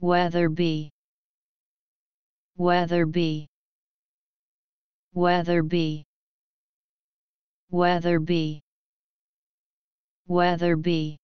Weatherby Weatherby Weatherby Weatherby Weatherby